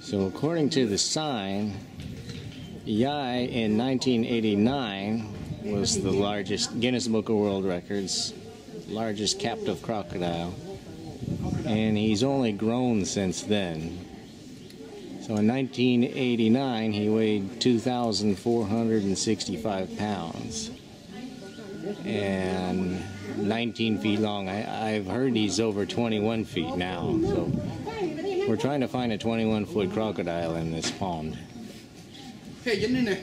So according to the sign, Yai in 1989 was the largest Guinness Book of World Records, largest captive crocodile, and he's only grown since then. So in 1989, he weighed 2,465 pounds and 19 feet long. I, I've heard he's over 21 feet now. So we're trying to find a 21 foot crocodile in this pond. Hey, get in there.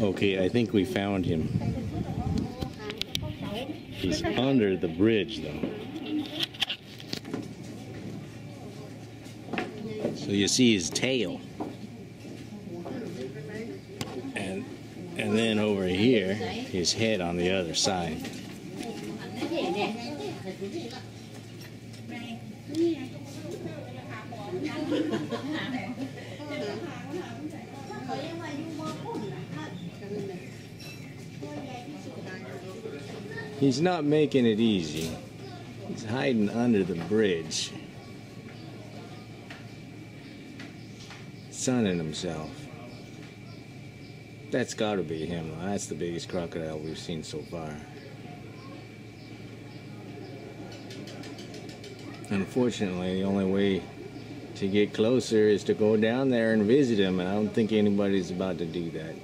Okay, I think we found him. He's under the bridge though. So you see his tail. And then over here, his head on the other side. He's not making it easy. He's hiding under the bridge. Sunning himself. That's gotta be him. That's the biggest crocodile we've seen so far. Unfortunately, the only way to get closer is to go down there and visit him, and I don't think anybody's about to do that.